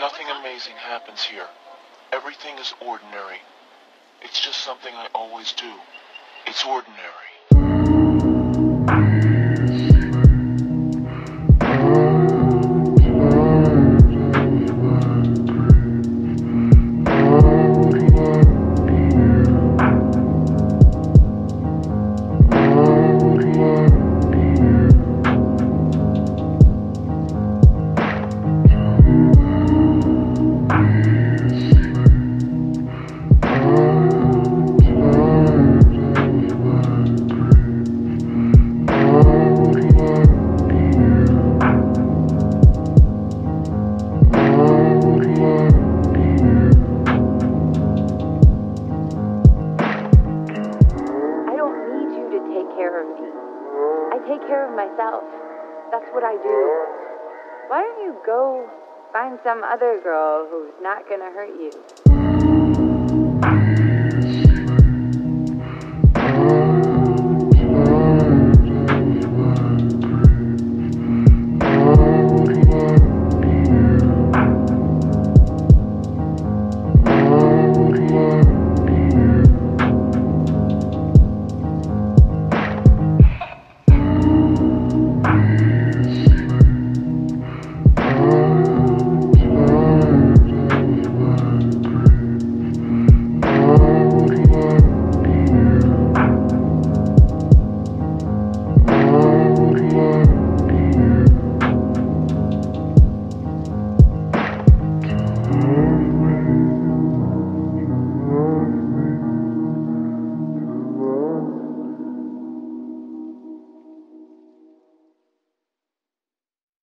Nothing amazing happens here. Everything is ordinary. It's just something I always do. It's ordinary. Take care of me. I take care of myself. That's what I do. Why don't you go find some other girl who's not gonna hurt you?